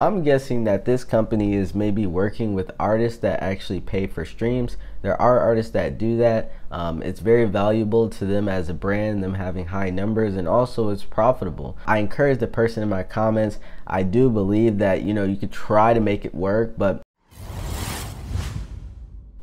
I'm guessing that this company is maybe working with artists that actually pay for streams. There are artists that do that. Um, it's very valuable to them as a brand, them having high numbers, and also it's profitable. I encourage the person in my comments. I do believe that you know you could try to make it work, but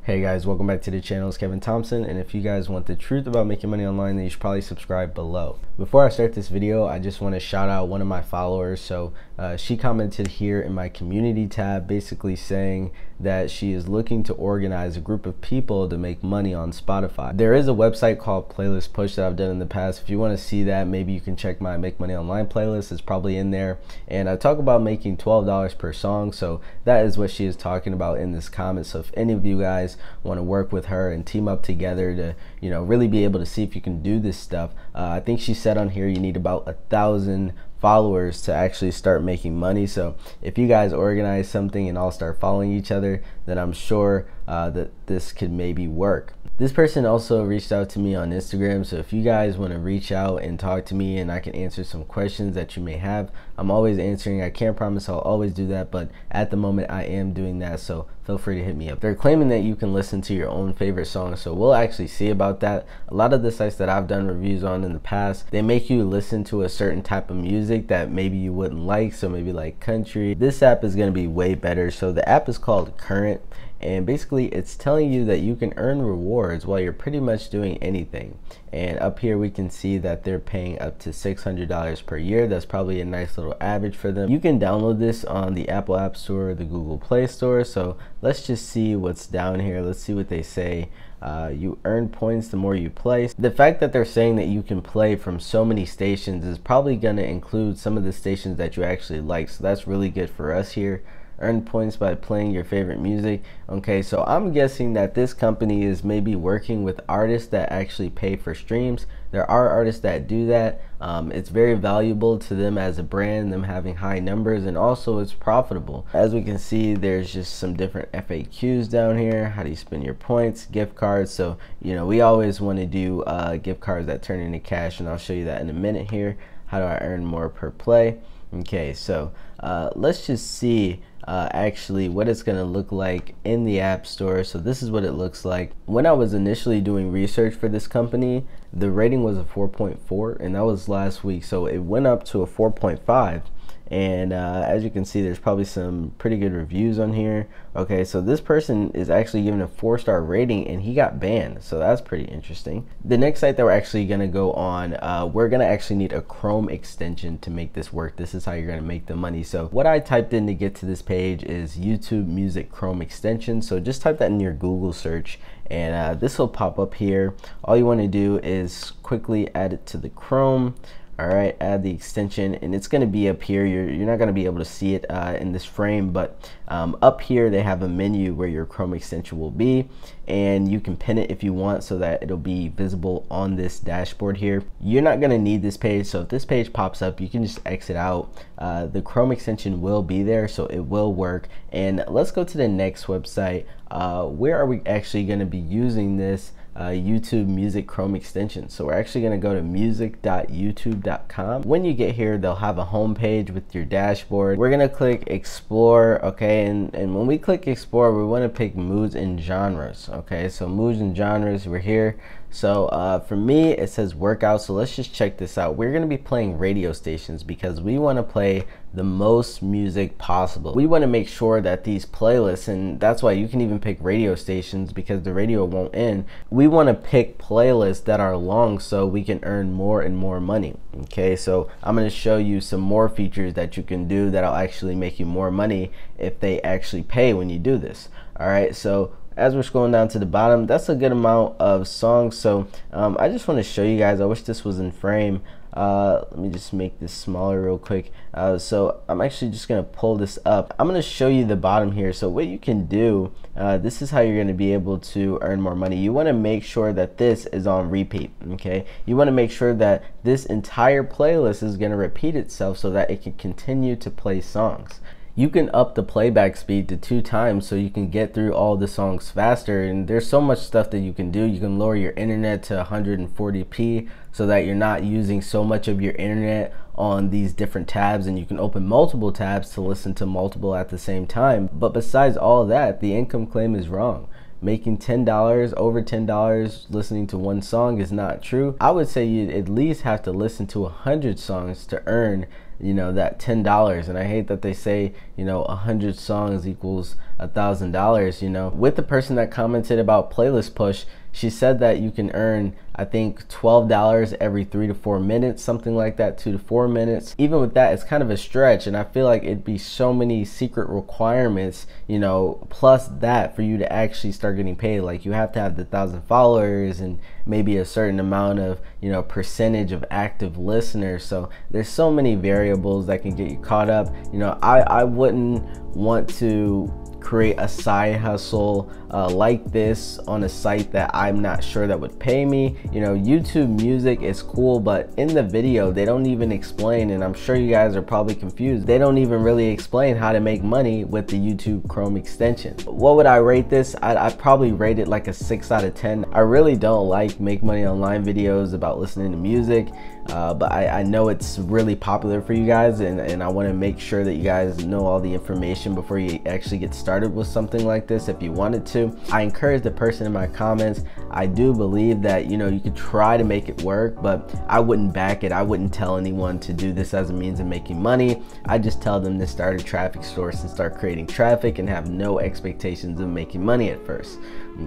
Hey guys, welcome back to the channel. It's Kevin Thompson, and if you guys want the truth about making money online, then you should probably subscribe below. Before I start this video, I just want to shout out one of my followers. So uh, she commented here in my community tab, basically saying that she is looking to organize a group of people to make money on Spotify. There is a website called Playlist Push that I've done in the past. If you want to see that, maybe you can check my Make Money Online playlist. It's probably in there. And I talk about making $12 per song. So that is what she is talking about in this comment. So if any of you guys want to work with her and team up together to you know really be able to see if you can do this stuff. Uh, i think she said on here you need about a thousand followers to actually start making money. So if you guys organize something and all start following each other then i'm sure uh, that this could maybe work this person also reached out to me on Instagram, so if you guys want to reach out and talk to me and I can answer some questions that you may have, I'm always answering. I can't promise I'll always do that, but at the moment I am doing that, so feel free to hit me up. They're claiming that you can listen to your own favorite songs, so we'll actually see about that. A lot of the sites that I've done reviews on in the past, they make you listen to a certain type of music that maybe you wouldn't like, so maybe like country. This app is going to be way better. So the app is called Current and basically it's telling you that you can earn rewards while you're pretty much doing anything. And up here we can see that they're paying up to $600 per year. That's probably a nice little average for them. You can download this on the Apple App Store or the Google Play Store. So let's just see what's down here. Let's see what they say. Uh, you earn points the more you play. The fact that they're saying that you can play from so many stations is probably going to include some of the stations that you actually like. So that's really good for us here earn points by playing your favorite music. Okay, so I'm guessing that this company is maybe working with artists that actually pay for streams. There are artists that do that. Um, it's very valuable to them as a brand, them having high numbers, and also it's profitable. As we can see, there's just some different FAQs down here. How do you spend your points? Gift cards. So, you know, we always want to do uh, gift cards that turn into cash, and I'll show you that in a minute here. How do I earn more per play? Okay, so uh, let's just see uh, actually what it's going to look like in the App Store. So this is what it looks like. When I was initially doing research for this company, the rating was a 4.4 and that was last week. So it went up to a 4.5 and uh, as you can see there's probably some pretty good reviews on here. Okay so this person is actually given a four star rating and he got banned. So that's pretty interesting. The next site that we're actually going to go on uh, we're going to actually need a chrome extension to make this work. This is how you're going to make the money. So what i typed in to get to this page is youtube music chrome extension. So just type that in your google search and uh, this will pop up here. All you want to do is quickly add it to the chrome all right add the extension and it's going to be up here. You're, you're not going to be able to see it uh, in this frame but um, up here they have a menu where your chrome extension will be and you can pin it if you want so that it'll be visible on this dashboard here. You're not going to need this page so if this page pops up you can just exit out. Uh, the chrome extension will be there so it will work. And let's go to the next website. Uh, where are we actually going to be using this uh, YouTube Music Chrome extension. So we're actually going to go to music.youtube.com. When you get here, they'll have a home page with your dashboard. We're going to click Explore, okay? And, and when we click Explore, we want to pick moods and genres, okay? So moods and genres, we're here. So uh, for me, it says workout. So let's just check this out. We're to be playing radio stations because we want to play the most music possible. We want to make sure that these playlists, and that's why you can even pick radio stations because the radio won't end. We want to pick playlists that are long so we can earn more and more money. Okay, so I'm to show you some more features that you can do that'll actually make you more money if they actually pay when you do this. All right, so as we're scrolling down to the bottom that's a good amount of songs. So um, I just want to show you guys I wish this was in frame. Uh, let me just make this smaller real quick. Uh, so I'm actually just gonna pull this up. I'm gonna show you the bottom here. So what you can do uh, this is how you're gonna be able to earn more money. You want to make sure that this is on repeat okay? You want to make sure that this entire playlist is gonna repeat itself so that it can continue to play songs you can up the playback speed to two times so you can get through all the songs faster. And there's so much stuff that you can do. You can lower your internet to 140p so that you're not using so much of your internet on these different tabs. And you can open multiple tabs to listen to multiple at the same time. But besides all that the income claim is wrong. Making $10 over $10 listening to one song is not true. I would say you at least have to listen to 100 songs to earn you know that ten dollars. And i hate that they say you know a hundred songs equals a thousand dollars you know with the person that commented about playlist push she said that you can earn I think $12 every three to four minutes, something like that, two to four minutes. Even with that, it's kind of a stretch, and I feel like it'd be so many secret requirements, you know, plus that for you to actually start getting paid. Like you have to have the thousand followers and maybe a certain amount of, you know, percentage of active listeners. So there's so many variables that can get you caught up. You know, I, I wouldn't want to create a side hustle uh, like this on a site that I'm not sure that would pay me. You know, YouTube music is cool, but in the video, they don't even explain, and I'm sure you guys are probably confused. They don't even really explain how to make money with the YouTube Chrome extension. What would I rate this? I'd, I'd probably rate it like a 6 out of 10. I really don't like make money online videos about listening to music. Uh, but I, I, know it's really popular for you guys and, and I want to make sure that you guys know all the information before you actually get started with something like this if you wanted to. I encourage the person in my comments. I do believe that, you know, you could try to make it work, but I wouldn't back it. I wouldn't tell anyone to do this as a means of making money. I just tell them to start a traffic source and start creating traffic and have no expectations of making money at first.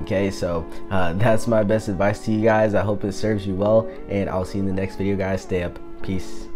Okay, so uh, that's my best advice to you guys. I hope it serves you well, and I'll see you in the next video, guys. Stay up. Peace.